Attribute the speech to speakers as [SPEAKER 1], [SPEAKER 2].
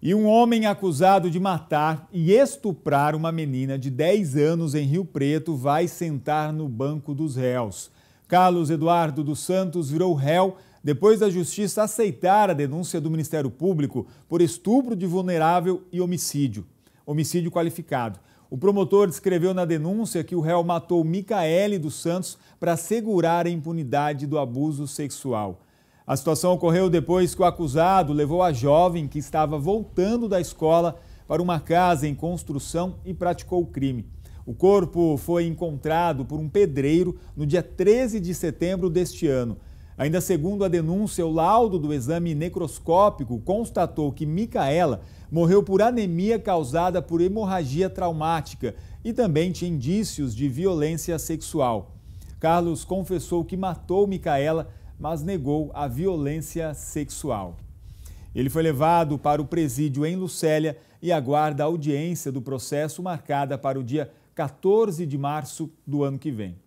[SPEAKER 1] E um homem acusado de matar e estuprar uma menina de 10 anos em Rio Preto vai sentar no banco dos réus. Carlos Eduardo dos Santos virou réu depois da justiça aceitar a denúncia do Ministério Público por estupro de vulnerável e homicídio, homicídio qualificado. O promotor descreveu na denúncia que o réu matou Micaele dos Santos para assegurar a impunidade do abuso sexual. A situação ocorreu depois que o acusado levou a jovem que estava voltando da escola para uma casa em construção e praticou o crime. O corpo foi encontrado por um pedreiro no dia 13 de setembro deste ano. Ainda segundo a denúncia, o laudo do exame necroscópico constatou que Micaela morreu por anemia causada por hemorragia traumática e também tinha indícios de violência sexual. Carlos confessou que matou Micaela mas negou a violência sexual. Ele foi levado para o presídio em Lucélia e aguarda a audiência do processo marcada para o dia 14 de março do ano que vem.